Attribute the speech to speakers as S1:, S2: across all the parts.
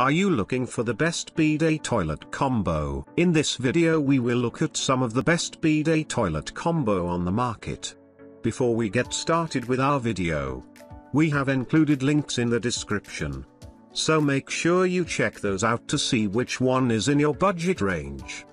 S1: Are you looking for the best bidet toilet combo? In this video we will look at some of the best bidet toilet combo on the market. Before we get started with our video, we have included links in the description. So make sure you check those out to see which one is in your budget range.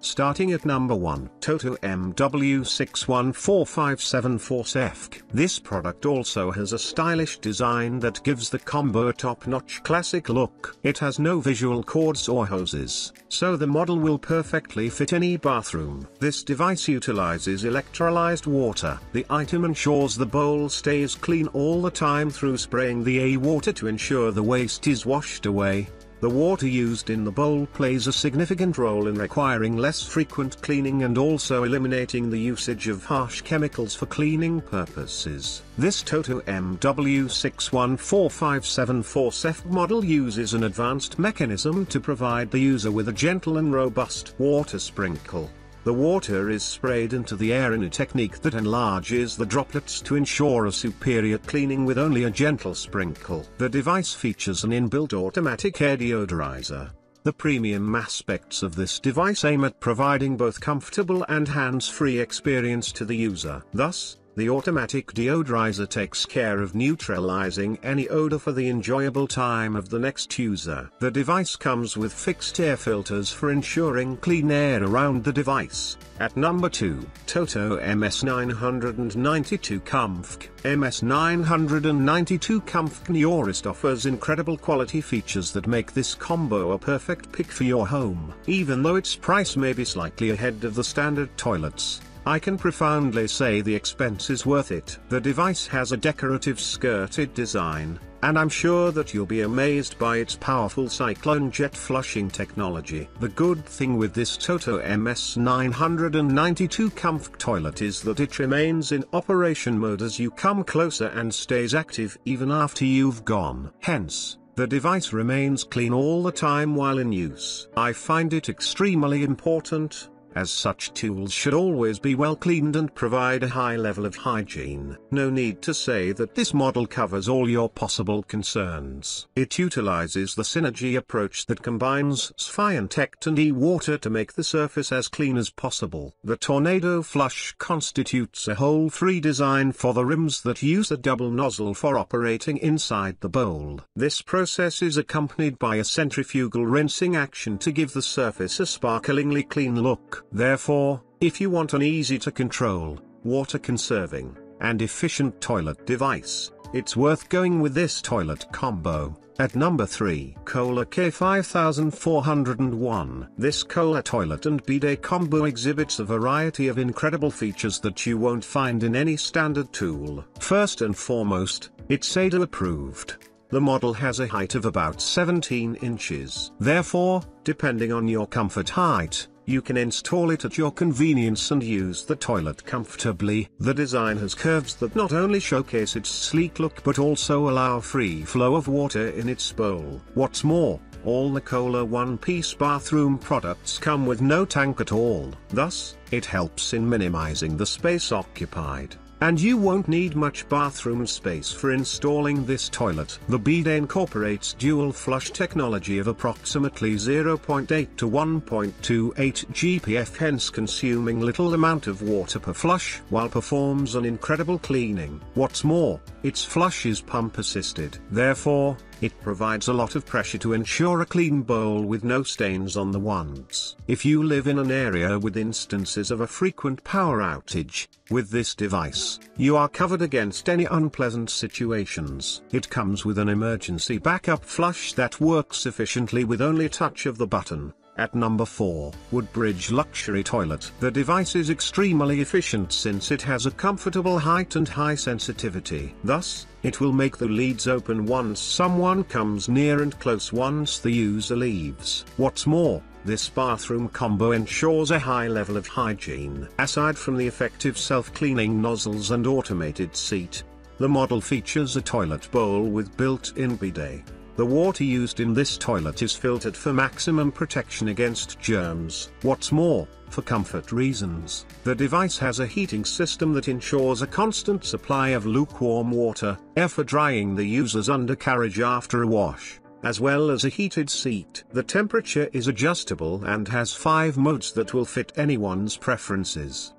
S1: Starting at number 1 Toto MW614574 This product also has a stylish design that gives the combo a top-notch classic look. It has no visual cords or hoses, so the model will perfectly fit any bathroom. This device utilizes electrolyzed water. The item ensures the bowl stays clean all the time through spraying the A water to ensure the waste is washed away. The water used in the bowl plays a significant role in requiring less frequent cleaning and also eliminating the usage of harsh chemicals for cleaning purposes. This Toto MW614574 model uses an advanced mechanism to provide the user with a gentle and robust water sprinkle. The water is sprayed into the air in a technique that enlarges the droplets to ensure a superior cleaning with only a gentle sprinkle. The device features an inbuilt automatic air deodorizer. The premium aspects of this device aim at providing both comfortable and hands-free experience to the user. Thus, the automatic deodorizer takes care of neutralizing any odor for the enjoyable time of the next user. The device comes with fixed air filters for ensuring clean air around the device. At number 2, Toto MS992 Comfk. MS992 Comfk Neorest offers incredible quality features that make this combo a perfect pick for your home. Even though its price may be slightly ahead of the standard toilets, I can profoundly say the expense is worth it. The device has a decorative skirted design, and I'm sure that you'll be amazed by its powerful cyclone jet flushing technology. The good thing with this Toto MS992 Comfk toilet is that it remains in operation mode as you come closer and stays active even after you've gone. Hence, the device remains clean all the time while in use. I find it extremely important as such tools should always be well cleaned and provide a high level of hygiene. No need to say that this model covers all your possible concerns. It utilizes the synergy approach that combines CeFiONtect and e-water to make the surface as clean as possible. The Tornado Flush constitutes a hole-free design for the rims that use a double nozzle for operating inside the bowl. This process is accompanied by a centrifugal rinsing action to give the surface a sparklingly clean look. Therefore, if you want an easy to control, water conserving, and efficient toilet device, it's worth going with this toilet combo. At number 3, Kohler K5401. This Kohler toilet and bidet combo exhibits a variety of incredible features that you won't find in any standard tool. First and foremost, it's ADA approved. The model has a height of about 17 inches. Therefore, depending on your comfort height, you can install it at your convenience and use the toilet comfortably. The design has curves that not only showcase its sleek look but also allow free flow of water in its bowl. What's more, all the Kohler one-piece bathroom products come with no tank at all. Thus, it helps in minimizing the space occupied. And you won't need much bathroom space for installing this toilet. The bidet incorporates dual flush technology of approximately 0.8 to 1.28 GPF hence consuming little amount of water per flush while performs an incredible cleaning. What's more, its flush is pump assisted. Therefore, it provides a lot of pressure to ensure a clean bowl with no stains on the wands. If you live in an area with instances of a frequent power outage, with this device, you are covered against any unpleasant situations. It comes with an emergency backup flush that works efficiently with only a touch of the button. At number 4, Woodbridge Luxury Toilet. The device is extremely efficient since it has a comfortable height and high sensitivity. Thus, it will make the leads open once someone comes near and close once the user leaves. What's more, this bathroom combo ensures a high level of hygiene. Aside from the effective self-cleaning nozzles and automated seat, the model features a toilet bowl with built-in bidet. The water used in this toilet is filtered for maximum protection against germs. What's more, for comfort reasons, the device has a heating system that ensures a constant supply of lukewarm water, air for drying the user's undercarriage after a wash. as well as a heated seat. The temperature is adjustable and has 5 modes that will fit anyone's preferences.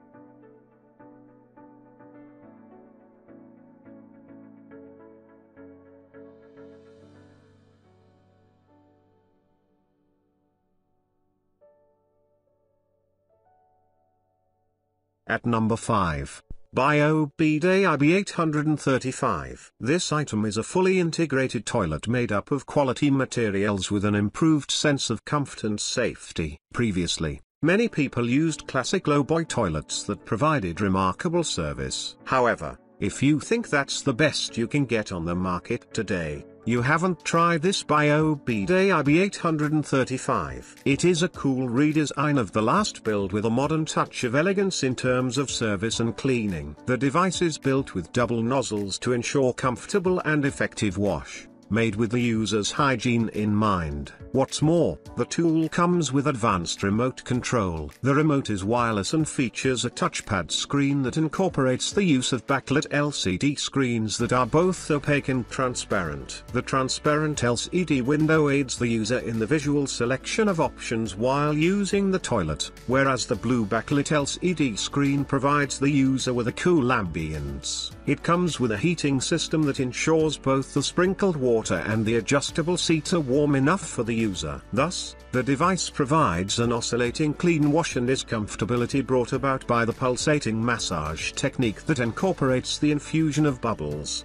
S1: At number 5. BioBidet IB835. This item is a fully integrated toilet made up of quality materials with an improved sense of comfort and safety. Previously, many people used classic lowboy toilets that provided remarkable service. However, if you think that's the best you can get on the market today, you haven't tried this by BioBidet IB835. It is a cool redesign of the last build with a modern touch of elegance in terms of service and cleaning. The device is built with double nozzles to ensure comfortable and effective wash made with the user's hygiene in mind. What's more, the tool comes with advanced remote control. The remote is wireless and features a touchpad screen that incorporates the use of backlit LCD screens that are both opaque and transparent. The transparent LCD window aids the user in the visual selection of options while using the toilet, whereas the blue backlit LCD screen provides the user with a cool ambience. It comes with a heating system that ensures both the sprinkled water water and the adjustable seats are warm enough for the user. Thus, the device provides an oscillating clean wash and is comfortability brought about by the pulsating massage technique that incorporates the infusion of bubbles.